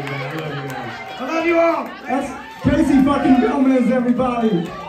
I love you guys. I love you all. That's Casey fucking Gomez, everybody.